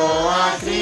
Oh, I see.